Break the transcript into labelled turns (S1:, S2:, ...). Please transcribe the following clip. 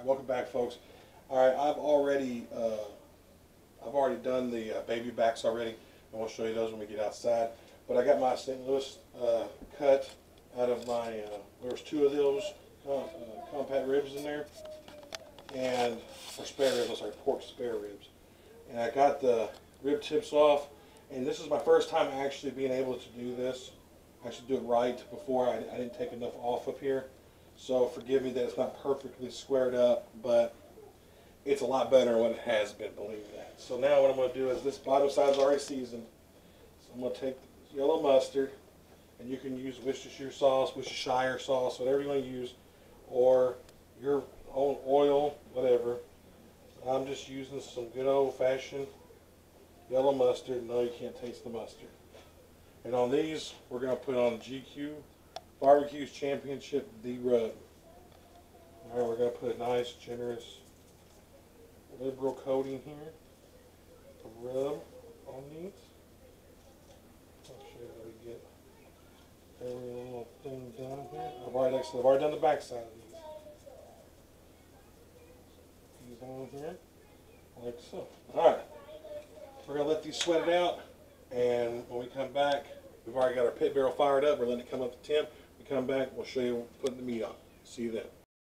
S1: right, welcome back, folks. All right, I've already, uh, I've already done the uh, baby backs already. I will show you those when we get outside. But I got my St. Louis uh, cut out of my. Uh, there was two of those uh, compact ribs in there, and or spare ribs. I'm sorry, pork spare ribs. And I got the rib tips off. And this is my first time actually being able to do this. I should do it right. Before I, I didn't take enough off up here. So forgive me that it's not perfectly squared up, but it's a lot better than what it has been, believe that. So now what I'm going to do is this bottom side is already seasoned. So I'm going to take yellow mustard, and you can use Worcestershire sauce, Worcestershire sauce, whatever you want to use, or your own oil, whatever. I'm just using some good old fashioned yellow mustard. No, you can't taste the mustard. And on these, we're going to put on GQ Barbecues Championship D Rub. All right, we're going to put a nice, generous, liberal coating here. Rub on these. Make sure how we get every little thing done here. I've already, said, I've already done the back side of these. These on here, like so. All right, we're going to let these sweat it out. And when we come back, we've already got our pit barrel fired up. We're letting it come up to temp. Come back, we'll show you putting the meat on. See you then.